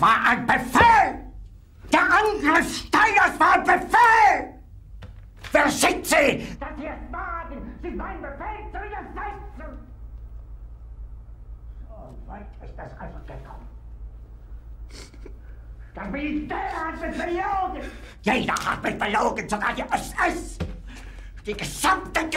Das war ein Befehl! Der Angriff Steiners war ein Befehl! Wer sind Sie? Dass Sie es wagen, sich meinen Befehl zu widersetzen! So weit ist das also gekommen. Das Militär hat mich belogen! Jeder hat mich belogen, sogar die SS! Die gesamte nichts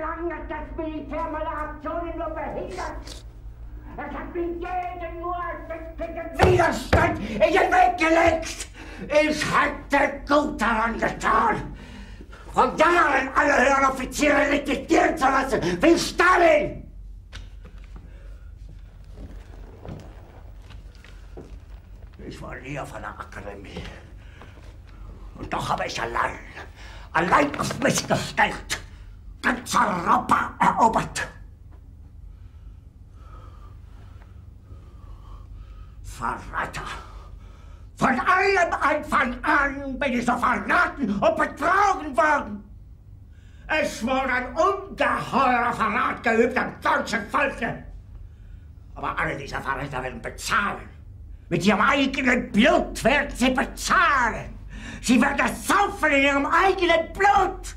Jahrelang hat das Militär meine Aktionen nur behindert! Es hat mir jeden nur ersichtlichen Widerstand in den Weg gelegt! Ich hätte gut daran getan, von Jahren alle höheren Offiziere liquidieren zu lassen, wie Stalin! Ich war nie auf einer Akademie. Und doch habe ich allein, allein auf mich gestellt, ganz Europa erobert. Verräter! Von allem Anfang an bin ich so verraten und betrogen worden. Es wurde ein ungeheurer Verrat geübt am deutschen Volke. Aber alle diese Verräter werden bezahlen. Mit ihrem eigenen Blut werden sie bezahlen. Sie werden saufen in ihrem eigenen Blut.